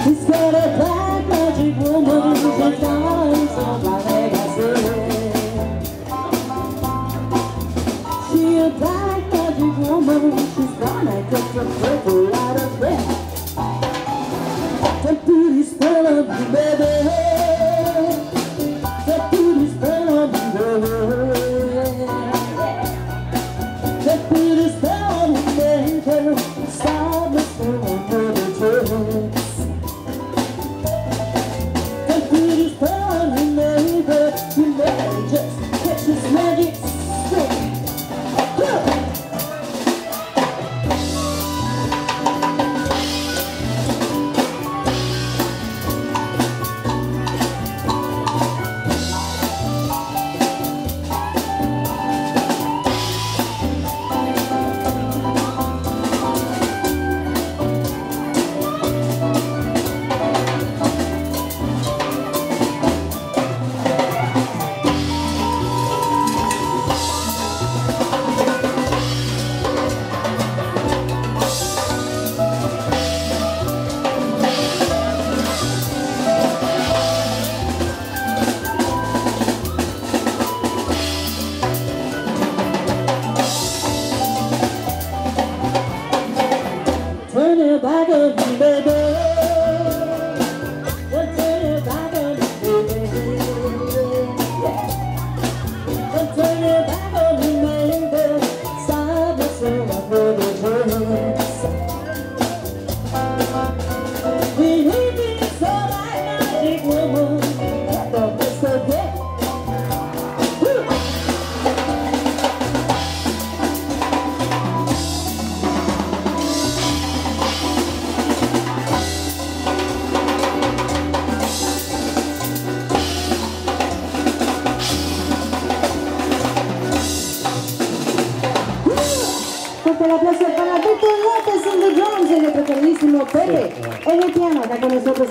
Got a black magic woman She's done so my legacy She a black magic woman She's gonna get the purple out of of you, baby On me, baby. Fuerte el aplauso para Beto López en the drums y nuestro queridísimo Pepe en el piano, acá con nosotros.